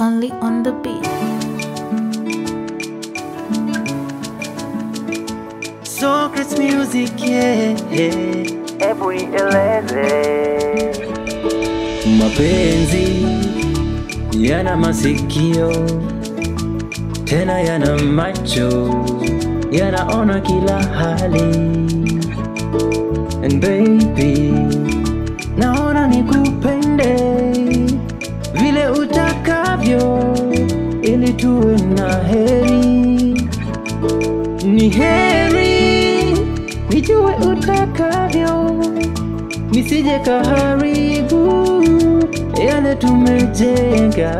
only on the beat. Socrates music yeah, yeah. Hebu ieleze Mapenzi yana masikio tena yana macho yanaona kila hali and baby naona nikupende ni heri nijue utakavyo nisije kaharibu yale tumejenga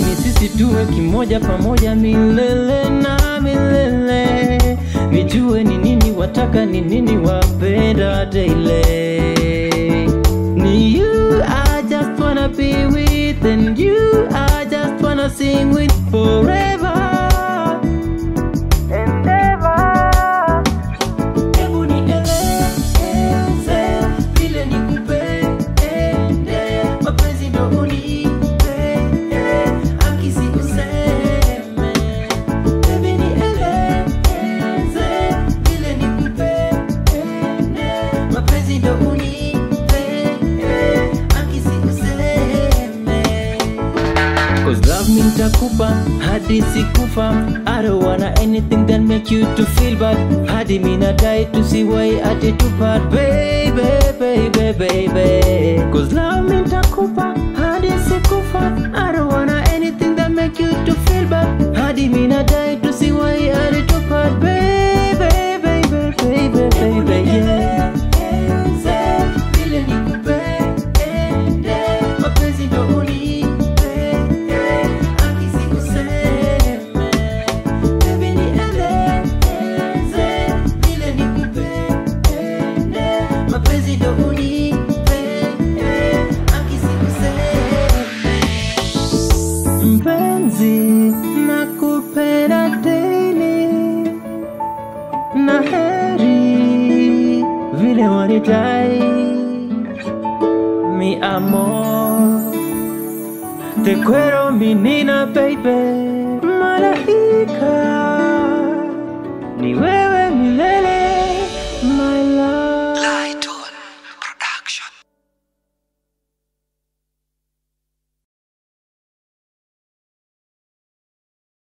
ni sisi tuwe kimoja pamoja milele na milele, nijue ni nini wataka, ni nini wapenda daily. Ni you I just wanna be with and you I just wanna sing with forever. Nitakupa hadi sikufa. I don't wanna anything that make you to feel bad. Hadi mi nadai tusiwai ati tupart baby baby baby. Cause love me nitakupa hadi sikufa. I don't wanna anything that make you to feel bad. Hadi mi nadai tusiwai ati tupart mi amor. Te cuero, mi nina, baby, malaika.